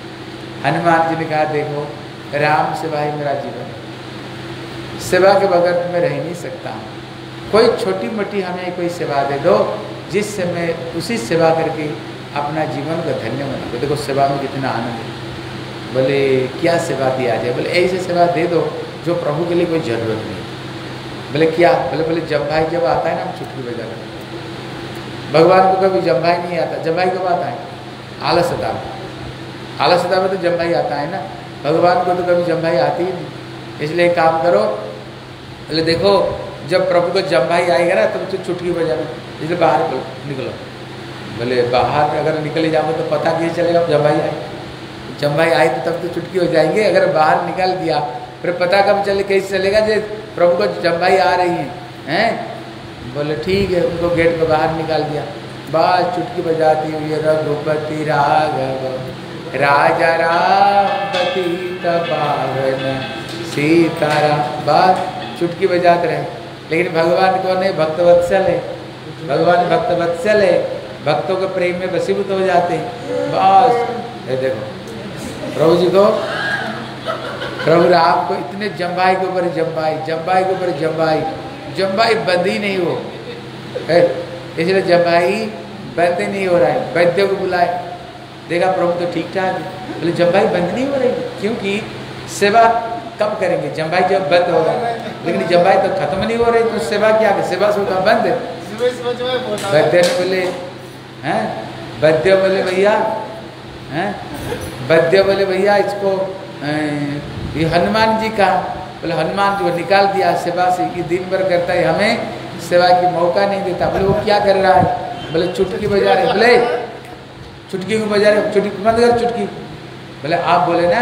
हनुमान जी ने कहा, देखो, राम सेवा ही मेरा जीवन है। सेवा के बगैर तो मैं रह नहीं सकता। हूँ कोई छोटी मोटी हमें कोई सेवा दे दो, जिससे मैं उसी सेवा करके अपना जीवन का धन्य बना देखो, सेवा में कितना आनंद है। बोले क्या सेवा दिया जाए बोले ऐसे सेवा दे दो जो प्रभु के लिए कोई ज़रूरत नहीं। बोले क्या बोले बोले जब भाई जब आता है ना, हम छुट्टी बजा कर भगवान को कभी जब भाई नहीं आता, जब भाई कब आता है? आलसता में आलसता में तो जब जम्भाई आता है ना। भगवान को तो कभी जब जम्भाई आती ही नहीं। इसलिए काम करो बोले देखो, जब प्रभु को जब जम्भाई आएगा ना तब तो छुटकी बजाना इसलिए बाहर निकलो। बोले बाहर अगर निकले जाओगे तो पता कैसे चलेगा जब जम्भाई आए। जम्भाई आए तो तब तो चुटकी हो जाएँगे, अगर बाहर निकाल दिया फिर पता कब चले, कैसे चलेगा जे प्रभु को जम्भाई आ रही है, हैं? बोले, ठीक है, उनको गेट पर बाहर निकाल दिया। बात चुटकी बजाती हुई रघुपति राघव, राजा राम पतित सीताराम बात चुटकी बजाते रहे। लेकिन भगवान कौन है? भक्त वत्सल है। भगवान भक्त वत्सल है। भक्तों के प्रेम में वसीभूत हो जाते हैं। बस, ये देखो। प्रभु जी को प्रभु राम को इतने जम्बाई के ऊपर जम्बाई जम्बाई के ऊपर जम्बाई जम्बाई बंद ही नहीं हो। इसलिए जम्बाई बंद नहीं हो रहा है। वैद्य को बुलाए। देखा प्रभु तो ठीक ठाक है। बोले जम्बाई बंद नहीं हो रही? क्योंकि सेवा कब करेंगे? जम्बाई जब बंद होगा लेकिन जम्बाई तो खत्म नहीं हो रही तो सेवा क्या है सेवा सुधा बंद। है वैद्य ने बोले हैं? वैद्य बोले भैया वैद्य बोले, भैया, इसको ये हनुमान जी का। बोले, हनुमान जी को निकाल दिया, सेवा से ये दिन भर करता है हमें, सेवा की मौका नहीं देता। बोले, वो क्या कर रहा है? बोले, चुटकी बजा रहे बोले, चुटकी को बजा रहे चुटकी, बंद कर चुटकी। बोले, आप बोले ना,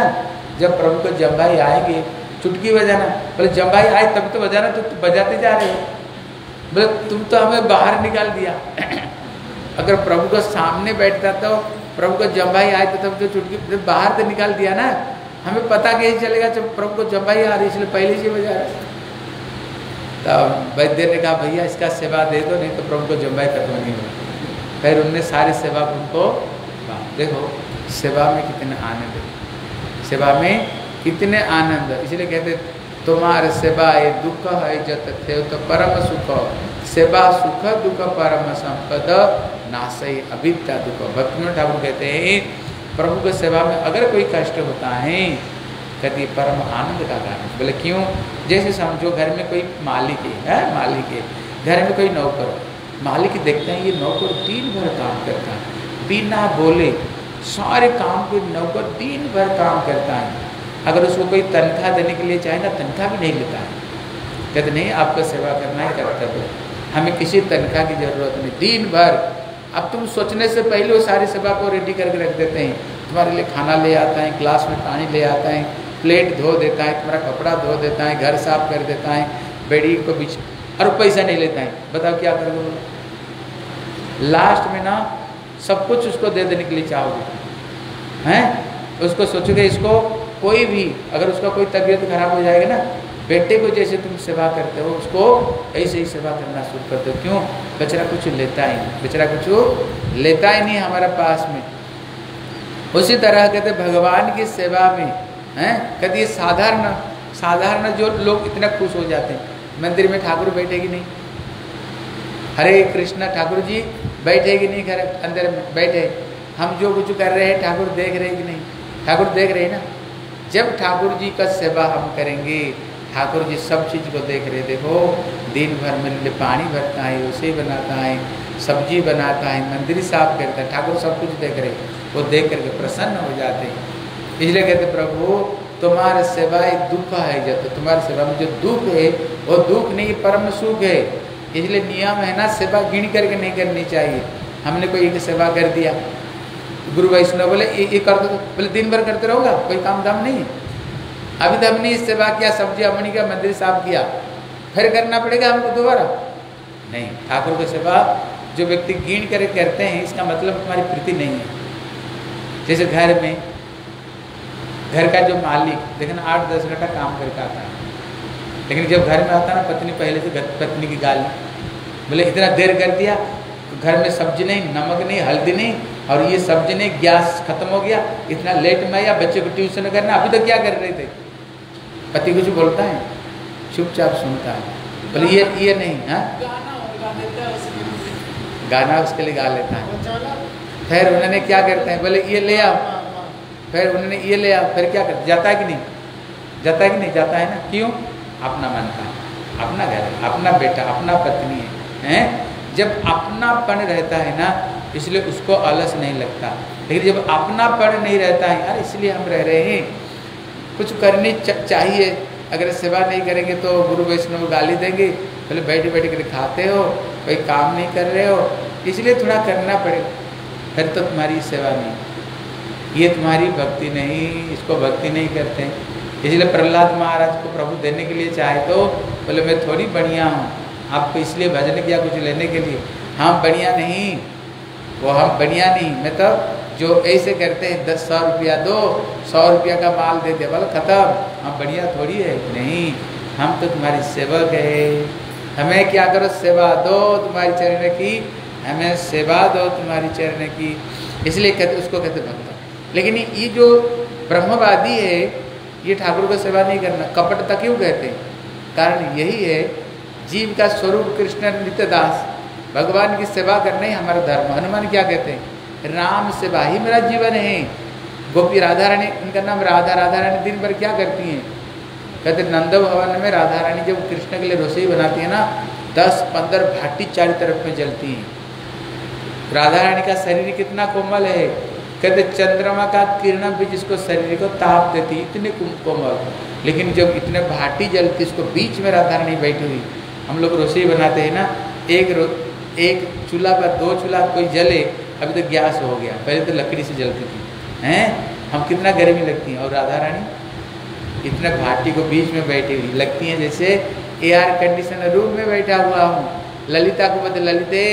जब प्रभु को जम्बाई आएँगे, चुटकी बजाना। बोले जम्बाई आए तब तो बजाना तो बजाते जा रहे हो। बोले, तुम तो हमें बाहर निकाल दिया। अगर प्रभु को सामने बैठता तो प्रभु को जम्बाई आए तो तब तो चुटकी बाहर तो निकाल दिया ना। हमें पता कैसे चलेगा जब प्रभु को जम्बाई आ रही इसलिए पहले से बजा रहे तब वैद्य ने कहा, भैया, इसका सेवा दे दो, नहीं तो प्रभु को जम्बाई खत्म नहीं होगा फिर उनने सारी सेवा उनको देखो, सेवा में कितने आनंद सेवा में कितने आनंद इसलिए कहते तुम्हारे सेवा ये दुख है जत थे तो परम सुख। सेवा सुख दुख परम संपद। नासई अविद्या दुख। भक्ति ठाकुर कहते हैं प्रभु के सेवा में अगर कोई कष्ट होता है कहती परम आनंद का कारण। बोले क्यों? जैसे समझो घर में कोई मालिक है, है मालिक है। घर में कोई नौकर। मालिक देखते हैं ये नौकर दिन भर काम करता है। बिना बोले सारे काम को नौकर दिन भर काम करता है। अगर उसको कोई तनख्वाह देने के लिए चाहे ना, तनख्वाह भी नहीं लेता है। कहते, नहीं, आपका सेवा करना ही कर्तव्य हमें किसी तनख्वाह की ज़रूरत नहीं। दिन भर, अब तुम सोचने से पहले वो सारी सेवा को रेडी करके रख देते हैं। तुम्हारे लिए खाना ले आता है, ग्लास में पानी ले आता है, प्लेट धो देता है, तुम्हारा कपड़ा धो देता है, घर साफ़ कर देता है, बेड़ी को बीच और पैसा नहीं लेता है। बताओ क्या करोगे लास्ट में ना, सब कुछ उसको दे देने के लिए चाहोगे। हैं? उसको सोचोगे, इसको कोई भी, अगर उसका कोई तबीयत खराब हो जाएगा ना, बेटे को जैसे तुम सेवा करते हो, उसको ऐसे ही सेवा करना शुरू करते हो क्यों? बेचारा कुछ लेता ही नहीं। बेचारा कुछ लेता ही नहीं हमारे पास में। उसी तरह कहते भगवान की सेवा में, हैं? कहते ये साधारण साधारण जो लोग इतना खुश हो जाते हैं, मंदिर में ठाकुर बैठेगी नहीं। हरे कृष्णा ठाकुर जी बैठेगी नहीं घर, अंदर बैठे। हम जो कुछ कर रहे हैं, ठाकुर देख रहे कि नहीं? ठाकुर देख रहे ना? जब ठाकुर जी का सेवा हम करेंगे, ठाकुर जी सब चीज़ को देख रहे, देखो, दिन भर में पानी भरता है, उसे बनाता है, सब्ज़ी बनाता है, मंदिर साफ़ करता है, ठाकुर सब कुछ देख रहे, वो देख करके प्रसन्न हो जाते हैं। इसलिए कहते प्रभु, तुम्हारे सेवाएँ दुख है जब तो तुम्हारी सेवा में जो दुख है, वो दुख नहीं, परम सुख है। इसलिए नियम है ना, सेवा गिन करके नहीं करनी चाहिए। हमने कोई एक सेवा कर दिया गुरु वैष्णव बोले, ये ये कर दो बोले, दिन भर करते रहोगा, कोई काम धाम नहीं अभी तो हमने सेवा किया, सब्ज़ी अमनी का मंदिर साफ़ किया। फिर करना पड़ेगा हमको दोबारा? नहीं, ठाकुर की सेवा जो व्यक्ति गिन कर, करते हैं, इसका मतलब तुम्हारी प्रीति नहीं है। जैसे घर में, घर का जो मालिक देखना आठ दस घंटा काम करके आता है। लेकिन जब घर में आता ना, पत्नी पहले से पत्नी की गाली, बोले, इतना देर कर दिया घर में सब्ज़ी नहीं नमक नहीं हल्दी नहीं और ये सब्ज़ी नहीं गैस खत्म हो गया। इतना लेट में या बच्चे को ट्यूशन करना अभी तो क्या कर रहे थे? पति कुछ बोलता है चुपचाप सुनता है। बोले ये ये नहीं हाँ? गाना है गाना उसके लिए गा लेता है। फिर उन्होंने क्या करते हैं? बोले ये ले आओ। फिर उन्होंने ये ले आओ। फिर क्या कर जाता है कि नहीं? जाता है कि नहीं? जाता है ना? क्यों? अपना मानता है अपना घर है अपना बेटा अपना पत्नी है हैं? जब अपनापन रहता है ना, इसलिए उसको आलस नहीं लगता। लेकिन जब अपनापन नहीं रहता है यार इसलिए हम रह रहे हैं। कुछ करनी चाहिए। अगर सेवा नहीं करेंगे तो गुरु वैष्णव गाली देंगे। बोले बैठे बैठे कर खाते हो, कोई काम नहीं कर रहे हो। इसलिए थोड़ा करना पड़ेगा फिर तो तुम्हारी सेवा नहीं। ये तुम्हारी भक्ति नहीं, इसको भक्ति नहीं करते। इसलिए प्रहलाद महाराज को प्रभु देने के लिए चाहे तो बोले, मैं थोड़ी बढ़िया हूँ। आपको इसलिए भजन किया कुछ लेने के लिए। हम बढ़िया नहीं। वो हम बढ़िया नहीं। मैं तो जो ऐसे करते हैं, दस, सौ रुपया दो, सौ रुपया का माल दे दे, बोले, खत्म। हम बढ़िया थोड़ी है। नहीं, हम तो तुम्हारी सेवक है। हमें क्या करो, सेवा दो तुम्हारी चरण की। हमें सेवा दो तुम्हारी चरण की। इसलिए कहते, उसको कहते भक्त। लेकिन ये जो ब्रह्मवादी है, ये ठाकुर को सेवा नहीं करना। कपट तक क्यों कहते हैं? कारण यही है जीव का स्वरूप कृष्ण नित्यदास। भगवान की सेवा करना ही हमारा धर्म। हनुमान क्या कहते हैं? राम सेवा ही मेरा जीवन है। गोपी राधा रानी उनका नाम राधा राधा रानी दिन भर क्या करती हैं? कहते नंद भवन में राधा रानी जब कृष्ण के लिए रसोई बनाती है ना, दस पंद्रह भाटी चारों तरफ़ में जलती हैं। राधा रानी का शरीर कितना कोमल है। कहते चंद्रमा का किरण भी जिसको शरीर को ताप देती, इतने कोमल। लेकिन जब इतने भाटी जलती, इसको बीच में राधा रानी बैठी हुई हम लोग रसोई बनाते हैं ना एक रो, एक चूल्हा पर दो चूल्हा कोई जले अभी तो गैस हो गया। पहले तो लकड़ी से जलती थी। हैं? हम कितना गर्मी लगती है। और राधा रानी इतने घाटी को बीच में बैठी हुई लगती हैं जैसे एयर कंडीशनर रूम में बैठा हुआ हूँ। ललिता को बता ललिते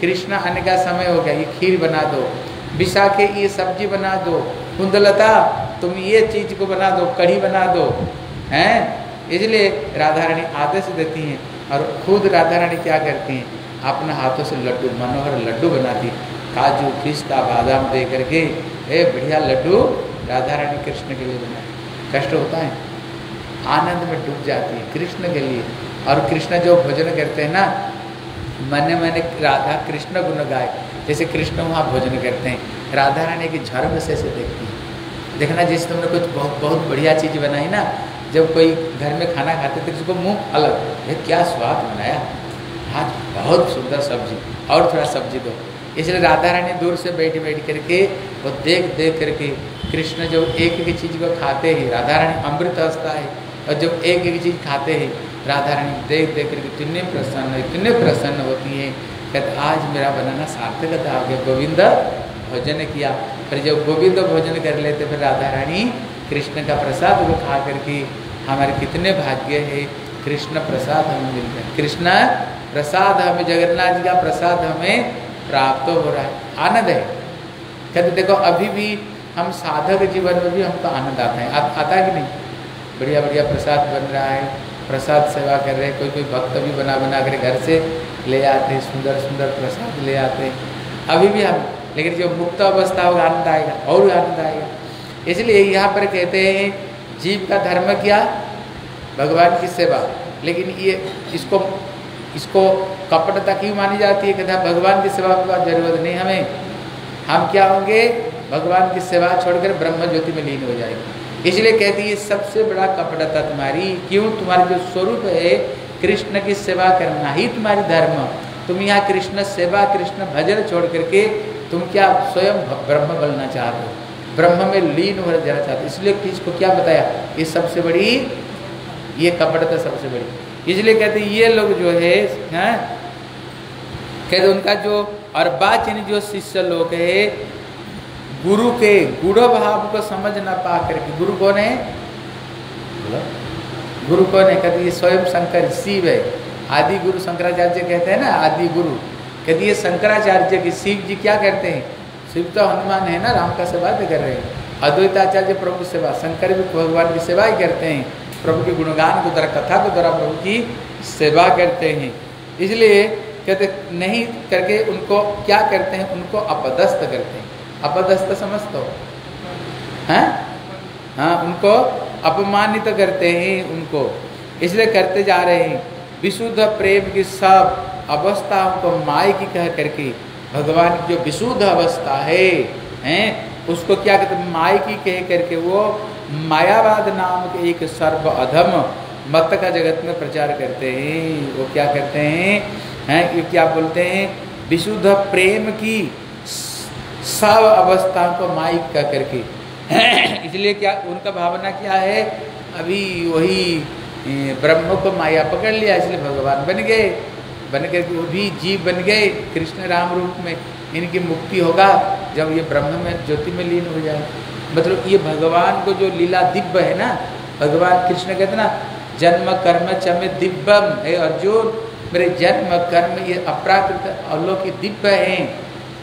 कृष्णा आने का समय हो गया ये खीर बना दो विशाखे ये सब्ज़ी बना दो कुंदलता तुम ये चीज़ को बना दो कढ़ी बना दो। हैं? इसलिए राधा रानी आदेश देती हैं और खुद राधा रानी क्या करती हैं? अपने हाथों से लड्डू, मनोहर लड्डू बनाती काजू, पिस्ता, बादाम दे करके, ए, बढ़िया लड्डू राधा रानी कृष्ण के लिए बनाती कष्ट होता है? आनंद में डूब जाती है कृष्ण के लिए। और कृष्ण जो भोजन करते हैं ना, मैंने मैंने राधा कृष्ण गुण गाए। जैसे कृष्ण वहाँ भोजन करते हैं, राधा रानी की झर्म से ऐसे देखती है। देखना जैसे तुमने कुछ बहुत बहुत बढ़िया चीज़ बनाई ना जब कोई घर में खाना खाते थे उसको को मुँह अलग, ये क्या स्वाद बनाया? आज बहुत सुंदर सब्ज़ी, और थोड़ा सब्ज़ी दो। इसलिए राधा रानी दूर से बैठ बैठ करके, वो देख देख करके कृष्ण जब एक एक चीज़ को खाते हैं, राधा रानी अमृत हंसता है, और जब एक एक चीज़ खाते हैं, राधा रानी देख देख करके इतने प्रसन्न इतने प्रसन्न होती हैं, कहते, आज मेरा बनाना सार्थकता आ गया गोविंद भोजन किया। फिर जब गोविंद भोजन कर लेते, फिर राधा रानी कृष्ण का प्रसाद वो खा करके हमारे कितने भाग्य है कृष्ण प्रसाद हमें मिल गया कृष्ण प्रसाद हमें जगन्नाथ जी का प्रसाद हमें प्राप्त हो रहा है। आनंद है। कहते देखो अभी भी हम साधक जीवन में भी हमको आनंद आता है। आ, आता है कि नहीं। बढ़िया बढ़िया प्रसाद बन रहा है प्रसाद सेवा कर रहे हैं। कोई कोई भक्त भी बना बना कर घर से ले आते हैं सुंदर सुंदर प्रसाद ले आते हैं। अभी भी हम लेकिन जो मुक्त अवस्था होगा आनंद आएगा और आनंद आएगा। इसलिए यहाँ पर कहते हैं जीव का धर्म क्या, भगवान की सेवा। लेकिन ये इसको इसको कपटता क्यों मानी जाती है? कहते भगवान की सेवा की ज़रूरत नहीं हमें। हम क्या होंगे? भगवान की सेवा छोड़कर ब्रह्म ज्योति में लीन हो जाएँगे। इसलिए कहती है सबसे बड़ा कपटता तुम्हारी, क्यों? तुम्हारी जो स्वरूप है, कृष्ण की सेवा करना ही तुम्हारी धर्म। तुम यहाँ कृष्ण सेवा, कृष्ण भजन छोड़ करके तुम क्या स्वयं ब्रह्म बनना चाहते हो? ब्रह्म में लीन हो जाना चाहते इसलिए किसको क्या बताया? ये सबसे बड़ी, ये कपटता सबसे बड़ी। इसलिए कहते ये लोग जो है, हैं? कहते उनका जो अर्बाचीन जो शिष्य लोग है, गुरु के गुड़ भाव को समझ ना पा करके, गुरु कौन है? गुरु कौन है? कहते ये स्वयं शंकर, शिव है। आदि गुरु शंकराचार्य कहते हैं ना, आदि गुरु। कहते ये शंकराचार्य की शिव जी क्या करते हैं? शिव तो हनुमान है ना, राम का सेवा तो कर रहे हैं। अद्वैताचार्य प्रभु की सेवा, शंकर भी भगवान की सेवा ही करते हैं। प्रभु के गुणगान को द्वारा, कथा को द्वारा प्रभु की सेवा करते हैं। इसलिए कहते, नहीं करके उनको क्या करते हैं? उनको अपदस्थ करते हैं। अपदस्थ समझते हो? हैं? हाँ उनको अपमानित करते हैं उनको। इसलिए करते जा रहे हैं। विशुद्ध प्रेम की सब अवस्थाओं को माई की कह करके भगवान की जो विशुद्ध अवस्था है, हैं, उसको क्या कहते हैं? माई की कह करके वो मायावाद नाम के एक सर्व अधम मत का जगत में प्रचार करते हैं। वो क्या करते हैं? हैं, ये क्या बोलते हैं? विशुद्ध प्रेम की सब अवस्थाओं को माइक कह करके। [clears throat] इसलिए क्या उनका भावना क्या है? अभी वही ब्रह्म को माया पकड़ लिया, इसलिए भगवान बन गए। बन गए वो भी जीव बन गए, कृष्ण राम रूप में इनकी मुक्ति होगा, जब ये ब्रह्म में ज्योति में लीन हो जाए। मतलब ये भगवान को जो लीला दिव्य है ना, भगवान कृष्ण कहते ना, जन्म, कर्म, चमे दिव्यम। है अर्जुन, मेरे जन्म, कर्म ये अपराकृत अवलोक दिव्य हैं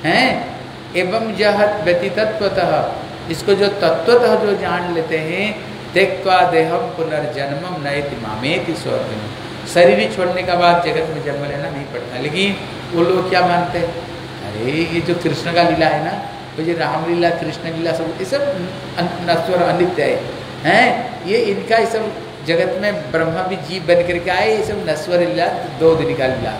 हैं? एवं यह व्यतीतत्वतः। इसको जो तत्वतः जो जान लेते हैं त्यक्वा देहम पुनर्जन्मम नए तिमामे की स्वर्ग शरीर ही छोड़ने का बाद जगत में जन्म लेना नहीं पड़ता। लेकिन वो लोग क्या मानते हैं? अरे, ये जो कृष्ण का लीला है ना तो ये रामलीला कृष्ण लीला सब, ये सब नश्वर अनित्य है। हैं? ये इनका, ये सब जगत में ब्रह्मा भी जीव बन करके आए, ये सब नश्वर लीला, दो दिन का लीला।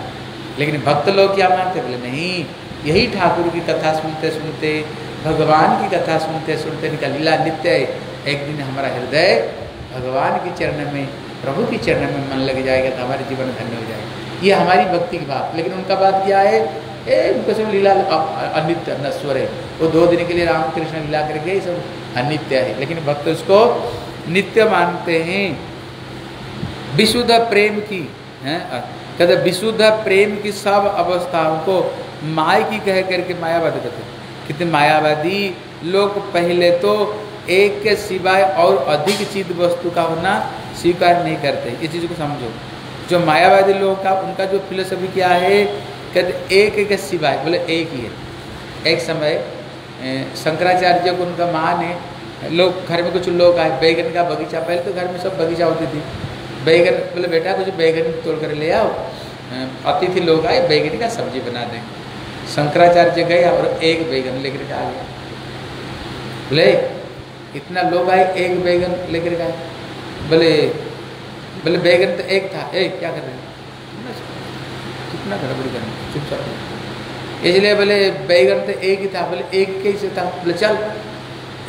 लेकिन भक्त लोग क्या मानते बोले, नहीं, यही ठाकुर की कथा सुनते सुनते, भगवान की कथा सुनते सुनते इनका लीला नित्य है। एक दिन हमारा हृदय भगवान के चरण में प्रभु के चरण में मन लग जाएगा तो हमारे जीवन धन्य हो जाएगा। ये हमारी भक्ति की बात। लेकिन उनका बात क्या है? ए सब लीला अनित्य, नश्वर है। वो दो दिन के लिए रामकृष्ण लीला करके सब अनित्य है। लेकिन भक्त उसको नित्य मानते हैं। विशुद्ध प्रेम की, है? कहते विशुद्ध प्रेम की सब अवस्थाओं को माय की कह करके मायावादी कहते कितने मायावादी? लोग पहले तो एक के सिवाय और अधिक चीज़ वस्तु का होना स्वीकार नहीं करते। इस चीज़ को समझो। जो मायावादी लोगों का, उनका जो फिलोसफी क्या है, कहते एक के सिवाय, बोले एक ही है। एक समय शंकराचार्य को उनका मान है लोग, घर में कुछ लोग आए, बैगन का बगीचा, पहले तो घर में सब बगीचा होती थी। बैगन, बोले, बेटा, कुछ बैगन तोड़ कर ले आओ। अतिथि लोग आए, बैगन का सब्ज़ी बना दें। शंकराचार्य गए और एक बैगन लेकर आ गया। बोले इतना लोग आए एक बैगन लेकर आए बोले बोले बैगन तो एक था। एक क्या कर रहे हैं? कितना गड़बड़ी करना चुपचाप इसलिए बोले बैगन तो एक ही था। बोले एक कैसे था? बोले चल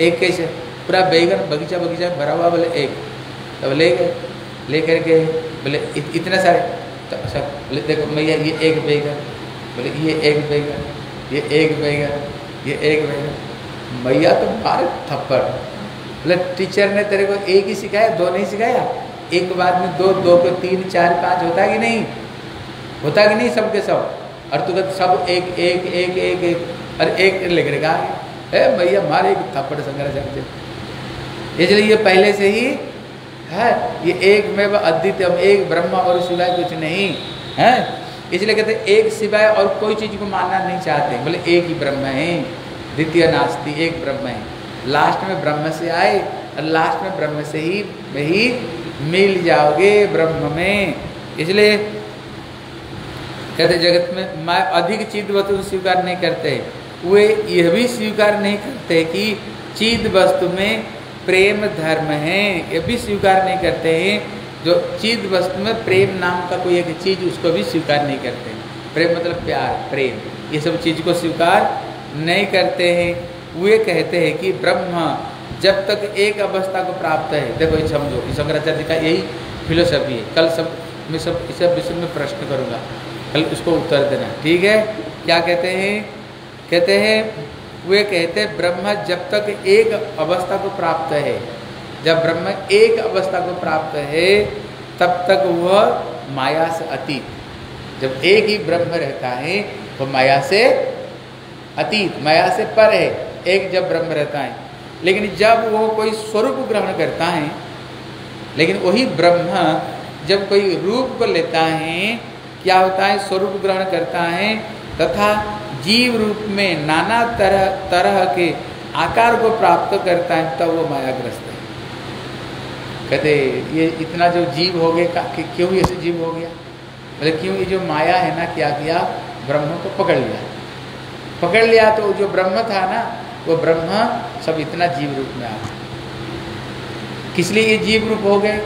एक कैसे? पूरा बैगन बगीचा बगीचा भरा हुआ बोले एक। तब ले गए। ले करके बोले इत, इतने सारे? तो अच्छा बोले देखो भैया ये एक बैगन। बोले ये एक बैगन। ये एक बैगन। ये एक बैगन। मैया तो मारे थप्पड़। बोले टीचर ने तेरे को एक ही सिखाया, दो नहीं सिखाया? एक बाद में दो दो को तीन, चार, पाँच, होता कि नहीं? होता कि नहीं सबके सब? और तू सब एक एक एक एक एक, और एक लेकर कहा? है भैया, मारे एक थप्पड़ शंकराचार्य इसलिए ये पहले से ही है, ये एक में अद्वितीय एक ब्रह्मा और सिवाय कुछ नहीं, है? इसलिए कहते एक सिवाय और कोई चीज़ को मानना नहीं चाहते। बोले, एक ही ब्रह्म है। द्वितीय नास्ती, एक ब्रह्म है। लास्ट में ब्रह्म से आए और लास्ट में ब्रह्म से ही वही मिल जाओगे ब्रह्म में। इसलिए कहते जगत में, मैं अधिक चिद वस्तु स्वीकार नहीं करते। वे यह भी स्वीकार नहीं करते कि चिद वस्तु में प्रेम धर्म है। ये भी स्वीकार नहीं करते हैं। जो चिद वस्तु में प्रेम नाम का कोई एक चीज़, उसको भी स्वीकार नहीं करते। प्रेम मतलब प्यार, प्रेम। ये सब चीज़ को स्वीकार नहीं करते हैं। वे कहते हैं कि ब्रह्म जब तक एक अवस्था को प्राप्त है। देखो ये समझो शंकराचार्य का यही फिलोसफी है। कल सब, मैं सब, इस विषय में प्रश्न करूँगा। कल उसको उत्तर देना ठीक है? क्या कहते हैं? कहते हैं, वे कहते हैं, ब्रह्म जब तक एक अवस्था को प्राप्त है, जब ब्रह्म एक अवस्था को प्राप्त है, तब तक वह माया से अतीत। जब एक ही ब्रह्म रहता है, वह माया से अतीत, माया से पर है। एक जब ब्रह्म रहता है, लेकिन जब वो कोई स्वरूप ग्रहण करता है, लेकिन वही ब्रह्म जब कोई रूप को लेता है, क्या होता है? स्वरूप ग्रहण करता है, तथा जीव रूप में नाना तरह तरह के आकार को प्राप्त करता है, तब वो मायाग्रस्त है। कहते, ये इतना जो जीव हो गया क्यों ऐसे जीव हो गया? बोले, क्यों ये जो माया है ना, क्या किया? ब्रह्म को पकड़ लिया। पकड़ लिया तो जो ब्रह्म था ना वो ब्रह्म सब इतना जीव रूप में आ किस लिए ये जीव रूप हो गए?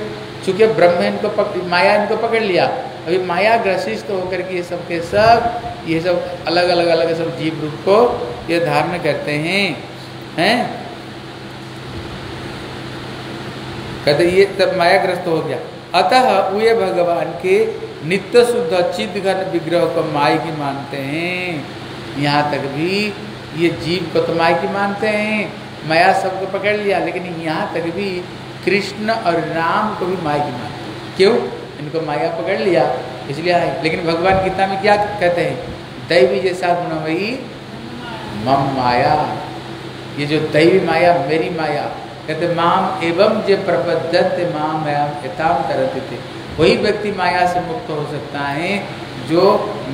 चूँकि ब्रह्म इनको पक, माया इनको पकड़ लिया। अभी माया ग्रसिष्ट होकर के ये सब के सब ये सब अलग अलग अलग सब जीव रूप को ये धारण करते हैं। हैं? कहते ये तब मायाग्रस्त हो गया। अतः वे भगवान के नित्य शुद्ध चिद घन विग्रह को माई की मानते हैं। यहाँ तक भी ये जीव को तो माई की मानते हैं। माया सबको पकड़ लिया, लेकिन यहाँ तक भी कृष्ण और राम को भी माई की मानते हैं। क्यों? इनको माया पकड़ लिया, इसलिए आए लेकिन भगवान गीता में क्या कहते हैं? दैवी जैसा गुण वही मम माया। ये जो दैवी माया, मेरी माया, कहते माम एवं जे प्रबद्धत माम यथाम करते थे वही व्यक्ति माया से मुक्त हो सकता है, जो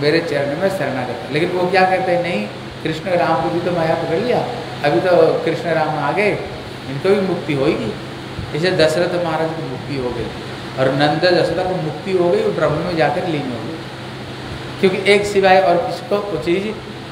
मेरे चरण में शरणागत लेकिन वो क्या कहते हैं? नहीं कृष्ण राम को भी तो माया पकड़ लिया। अभी तो कृष्ण राम आ गए इनको भी मुक्ति होगी इसे दशरथ महाराज की मुक्ति हो गई। और नंद दशरथ को मुक्ति हो गई, वो ब्रह्म में जाकर लीन हो गई। क्योंकि एक सिवाय और किसको चीज़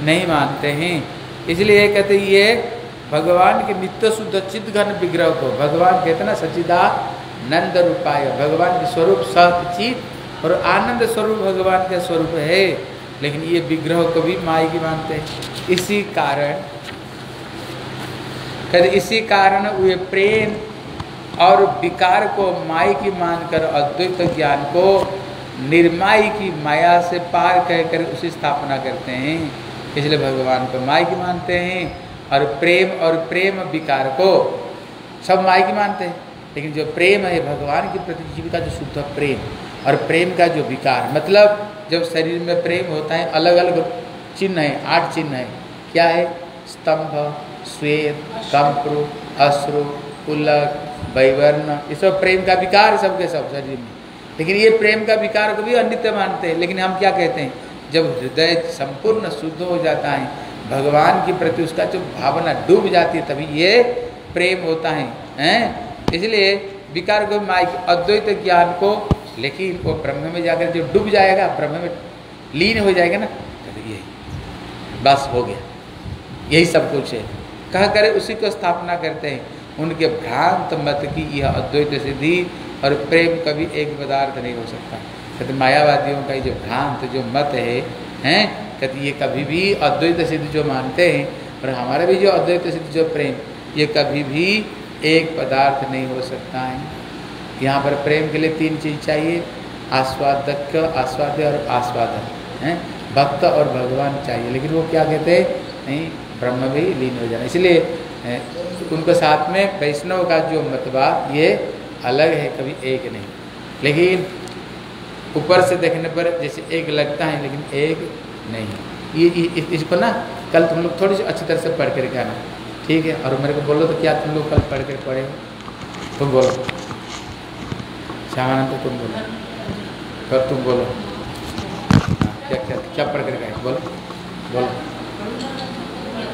नहीं मानते हैं। इसलिए कहते ये भगवान के नित्य शुद्ध चित्त घन विग्रह को, भगवान कहते ना सचिदा नंद रूपाय। भगवान के स्वरूप सचित और आनंद स्वरूप भगवान का स्वरूप है। लेकिन ये विग्रह को भी माई की मानते हैं। इसी कारण कहते इसी कारण वे प्रेम और विकार को माई की मानकर अद्वैत ज्ञान को निर्माई की माया से पार कहकर उसी स्थापना करते हैं। इसलिए भगवान को माई की मानते हैं और प्रेम और प्रेम विकार को सब माई की मानते हैं। लेकिन जो प्रेम है भगवान की प्रति जीविका जो शुद्ध प्रेम और प्रेम का जो विकार मतलब जब शरीर में प्रेम होता है अलग अलग चिन्ह है, आठ चिन्ह है। क्या है? स्तंभ, श्वेत कंप्र अश्रु, पुलक, वैवर्ण, ये सब प्रेम का विकार सबके सब शरीर में। लेकिन ये प्रेम का विकार को भी अनित्य मानते हैं। लेकिन हम क्या कहते हैं? जब हृदय संपूर्ण शुद्ध हो जाता है, भगवान के प्रति उसका जो भावना डूब जाती है, तभी ये प्रेम होता है, हैं? इसलिए विकार को माइक अद्वैत ज्ञान को लेकिन वो ब्रह्म में जाकर जो डूब जाएगा, ब्रह्म में लीन हो जाएगा ना तो ये बस हो गया। यही सब कुछ है। कह करे, उसी को स्थापना करते हैं। उनके भ्रांत मत की यह अद्वैत सिद्धि और प्रेम कभी एक पदार्थ नहीं हो सकता। कहते, मायावादियों का जो भ्रांत, जो मत है, हैं, कहते, ये कभी भी अद्वैत सिद्ध जो मानते हैं, और हमारा भी जो अद्वैत सिद्ध, जो प्रेम, ये कभी भी एक पदार्थ नहीं हो सकता है। यहाँ पर प्रेम के लिए तीन चीज़ चाहिए आस्वादक आस्वाद्य और आस्वादन हैं? भक्त और भगवान चाहिए। लेकिन वो क्या कहते हैं? नहीं ब्रह्म भी लीन हो जाना। इसलिए उनके साथ में वैष्णव का जो मतबा ये अलग है कभी एक नहीं। लेकिन ऊपर से देखने पर जैसे एक लगता है लेकिन एक नहीं। ये, इसको ना कल तुम लोग थोड़ी सी अच्छी तरह से पढ़ करके आना। ठीक है? और मेरे को बोलो तो क्या तुम लोग कल पढ़ कर पढ़े तुम बोलो। श्यामानंद तुम बोलो। कर तुम बोलो। क्या क्या क्या पढ़ कर गए? बोलो बोलो।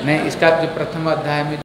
नहीं, इसका जो प्रथम अध्याय में